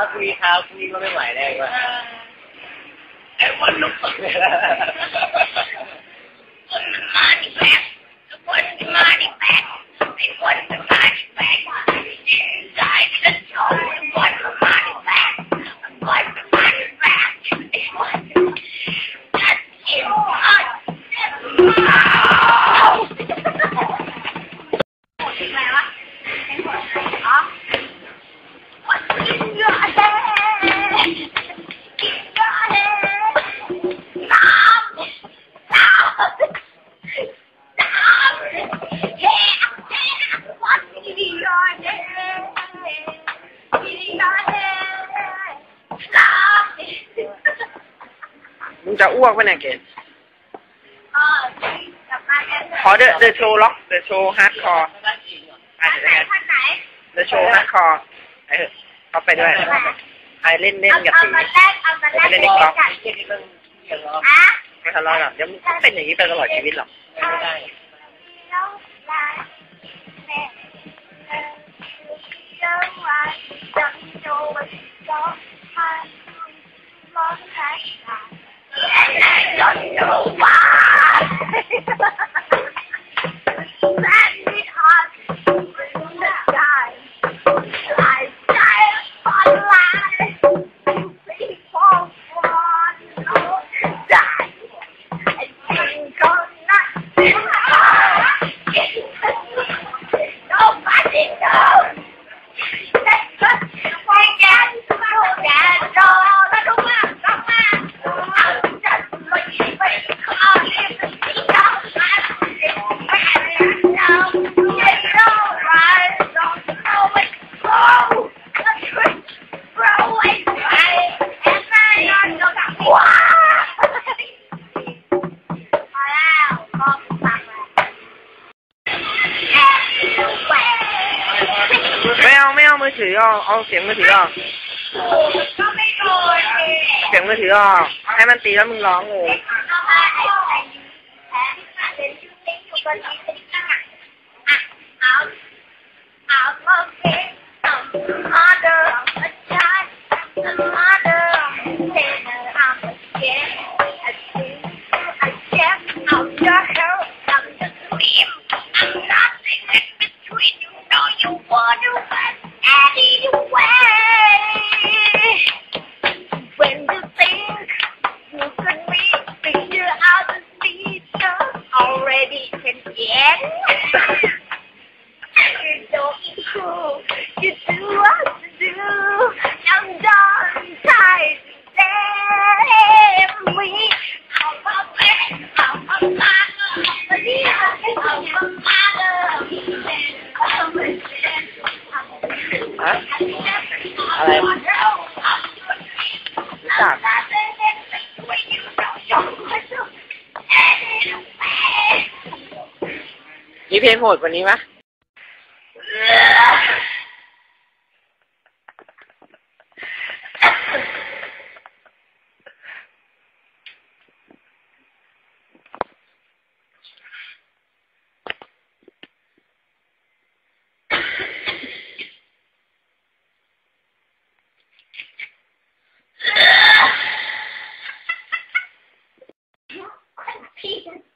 ว่าพรุ่งนี้เช้าคุณมีก็ไม่ไหวแน่กว่าไอ้วันลุก จะอ้วกปะเนี่ยเกดก็กลับมากันขอเดอะเดอะโชว์ล็อกเดอะโชว์ฮาร์ดคอร์ไปท่านเดี๋ยวไหนนะท่านไหนเดอะโชว์ฮาร์ดคอร์ไปเถอะเขาไปด้วยไปเล่นเล่นเอากับเอาสีมาแลกเอามาแลกไปเล่นในกอล์ฟกันอะไม่ทะเลาะหรอกเดี๋ยวมันก็เป็นอย่างนี้ไปตลอดชีวิตหรอก Thank you. ไม่เอาไม่เอามือถือออกเอาเสียงมือถือออกก็ไม่โดนเสียงมือถือออกให้มันตีแล้วมึงร้องโง่เอามาไอ้ไอ้แผลเอเล่นอเป็นตั้งอะอะเอาเอาโอเคเอาม again? You're so cool. You're so เพลงโหดกว่านี้ปะพี่